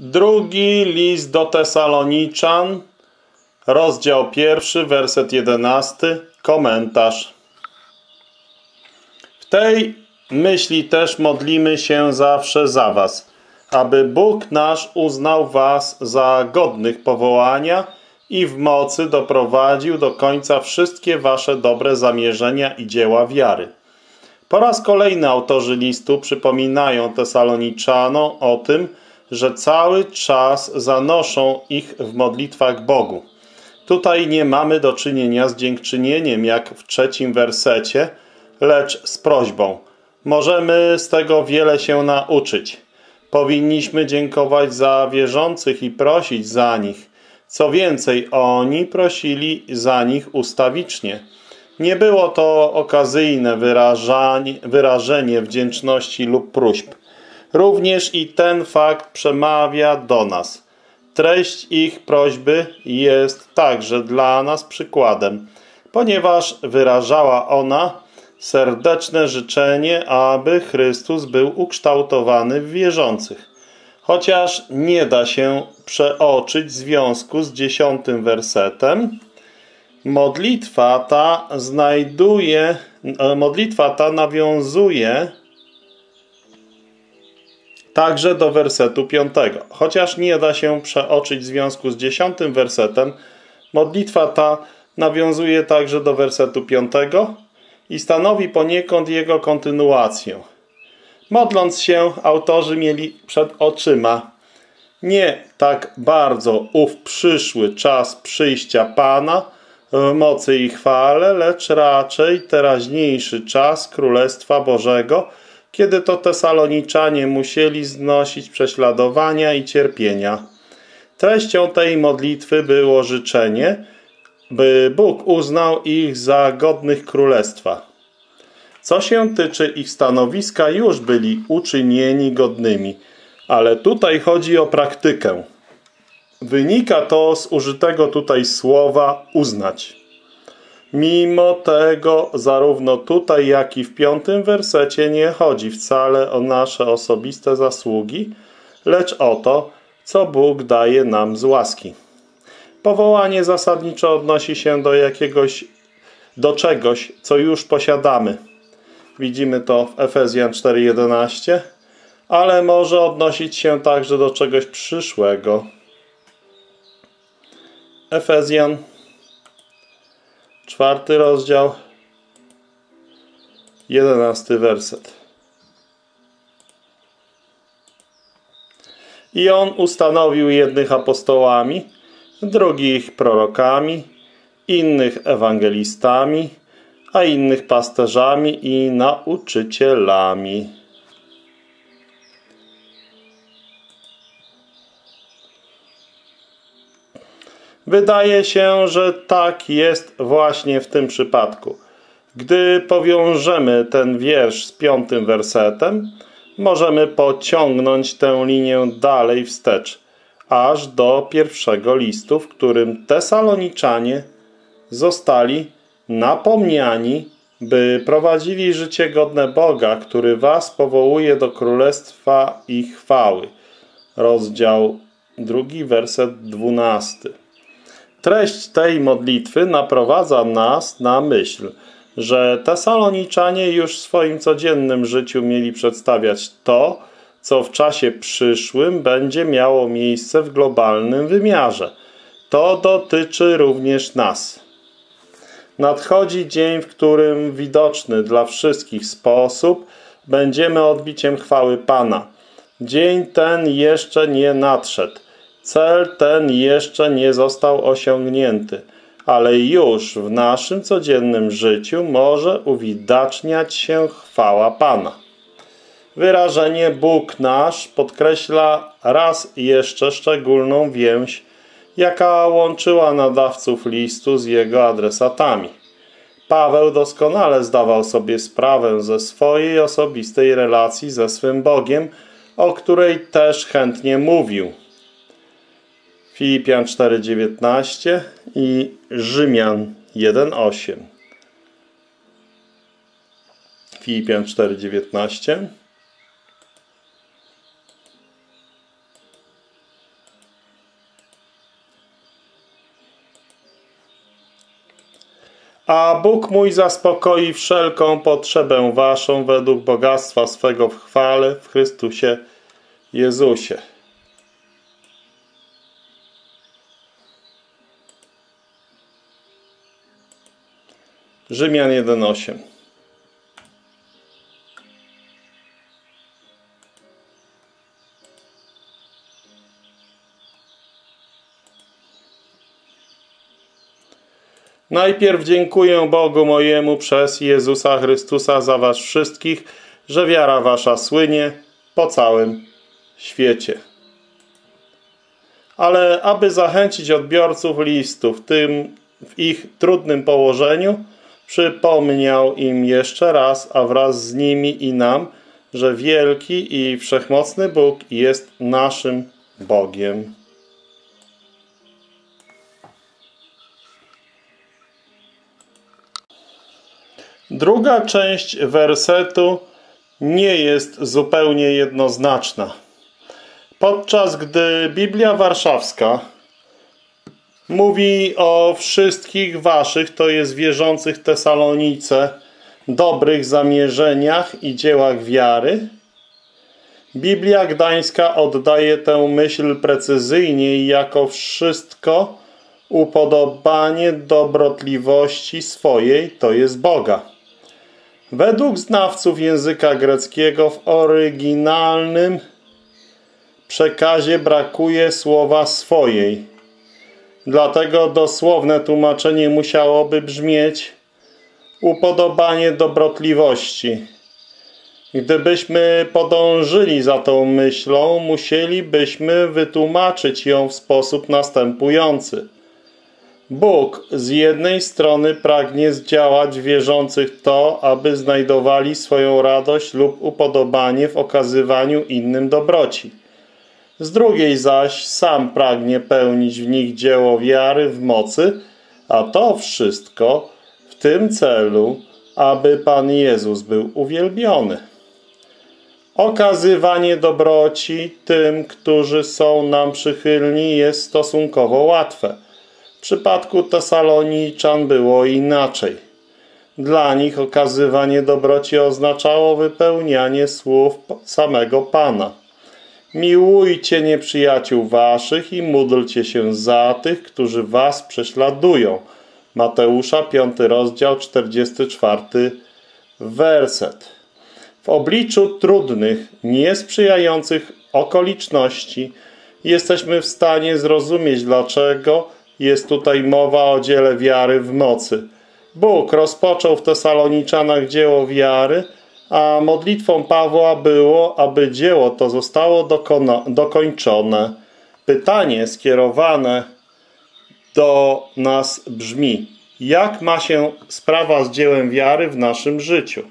Drugi list do Tesaloniczan, rozdział pierwszy, werset jedenasty, komentarz. W tej myśli też modlimy się zawsze za was, aby Bóg nasz uznał was za godnych powołania i w mocy doprowadził do końca wszystkie wasze dobre zamierzenia i dzieła wiary. Po raz kolejny autorzy listu przypominają Tesaloniczanom o tym, że cały czas zanoszą ich w modlitwach Bogu. Tutaj nie mamy do czynienia z dziękczynieniem, jak w trzecim wersecie, lecz z prośbą. Możemy z tego wiele się nauczyć. Powinniśmy dziękować za wierzących i prosić za nich. Co więcej, oni prosili za nich ustawicznie. Nie było to okazyjne wyrażenie wdzięczności lub próśb. Również i ten fakt przemawia do nas. Treść ich prośby jest także dla nas przykładem, ponieważ wyrażała ona serdeczne życzenie, aby Chrystus był ukształtowany w wierzących. Chociaż nie da się przeoczyć związku z dziesiątym wersetem, modlitwa ta znajduje, modlitwa ta nawiązuje także do wersetu piątego. Chociaż nie da się przeoczyć związku z dziesiątym wersetem, modlitwa ta nawiązuje także do wersetu piątego i stanowi poniekąd jego kontynuację. Modląc się, autorzy mieli przed oczyma nie tak bardzo ów przyszły czas przyjścia Pana w mocy i chwale, lecz raczej teraźniejszy czas Królestwa Bożego, kiedy to Tesaloniczanie musieli znosić prześladowania i cierpienia. Treścią tej modlitwy było życzenie, by Bóg uznał ich za godnych królestwa. Co się tyczy ich stanowiska, już byli uczynieni godnymi, ale tutaj chodzi o praktykę. Wynika to z użytego tutaj słowa uznać. Mimo tego zarówno tutaj, jak i w piątym wersecie nie chodzi wcale o nasze osobiste zasługi, lecz o to, co Bóg daje nam z łaski. Powołanie zasadniczo odnosi się do jakiegoś, do czegoś, co już posiadamy. Widzimy to w Efezjan 4:11, ale może odnosić się także do czegoś przyszłego. Efezjan czwarty rozdział, jedenasty werset. I on ustanowił jednych apostołami, drugich prorokami, innych ewangelistami, a innych pasterzami i nauczycielami. Wydaje się, że tak jest właśnie w tym przypadku. Gdy powiążemy ten wiersz z piątym wersetem, możemy pociągnąć tę linię dalej wstecz, aż do pierwszego listu, w którym Tesaloniczanie zostali napomniani, by prowadzili życie godne Boga, który was powołuje do królestwa i chwały. Rozdział drugi, werset dwunasty. Treść tej modlitwy naprowadza nas na myśl, że Tesaloniczanie już w swoim codziennym życiu mieli przedstawiać to, co w czasie przyszłym będzie miało miejsce w globalnym wymiarze. To dotyczy również nas. Nadchodzi dzień, w którym widoczny dla wszystkich sposób będziemy odbiciem chwały Pana. Dzień ten jeszcze nie nadszedł. Cel ten jeszcze nie został osiągnięty, ale już w naszym codziennym życiu może uwidaczniać się chwała Pana. Wyrażenie Bóg nasz podkreśla raz jeszcze szczególną więź, jaka łączyła nadawców listu z jego adresatami. Paweł doskonale zdawał sobie sprawę ze swojej osobistej relacji ze swym Bogiem, o której też chętnie mówił. Filipian 4:19 i Rzymian 1:8. Filipian 4:19 A Bóg mój zaspokoi wszelką potrzebę waszą według bogactwa swego w chwale w Chrystusie Jezusie. Rzymian 1,8 Najpierw dziękuję Bogu mojemu przez Jezusa Chrystusa za was wszystkich, że wiara wasza słynie po całym świecie. Ale aby zachęcić odbiorców listów tym w ich trudnym położeniu, przypomniał im jeszcze raz, a wraz z nimi i nam, że wielki i wszechmocny Bóg jest naszym Bogiem. Druga część wersetu nie jest zupełnie jednoznaczna. Podczas gdy Biblia Warszawska mówi o wszystkich waszych, to jest wierzących Tesalonice, dobrych zamierzeniach i dziełach wiary, Biblia Gdańska oddaje tę myśl precyzyjnie jako wszystko upodobanie dobrotliwości swojej, to jest Boga. Według znawców języka greckiego w oryginalnym przekazie brakuje słowa swojej. Dlatego dosłowne tłumaczenie musiałoby brzmieć upodobanie dobrotliwości. Gdybyśmy podążyli za tą myślą, musielibyśmy wytłumaczyć ją w sposób następujący – Bóg z jednej strony pragnie zdziałać wierzących to, aby znajdowali swoją radość lub upodobanie w okazywaniu innym dobroci. Z drugiej zaś sam pragnie pełnić w nich dzieło wiary w mocy, a to wszystko w tym celu, aby Pan Jezus był uwielbiony. Okazywanie dobroci tym, którzy są nam przychylni jest stosunkowo łatwe – w przypadku Tesaloniczan było inaczej. Dla nich okazywanie dobroci oznaczało wypełnianie słów samego Pana. Miłujcie nieprzyjaciół waszych i módlcie się za tych, którzy was prześladują. Mateusza 5 rozdział 44 werset. W obliczu trudnych, niesprzyjających okoliczności jesteśmy w stanie zrozumieć, dlaczego jest tutaj mowa o dziele wiary w mocy. Bóg rozpoczął w Tesaloniczanach dzieło wiary, a modlitwą Pawła było, aby dzieło to zostało dokończone. Pytanie skierowane do nas brzmi, jak ma się sprawa z dziełem wiary w naszym życiu?